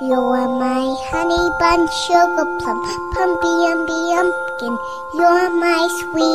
You're my honey bun, sugar plum, pumpy umby umpkin. You're my sweet.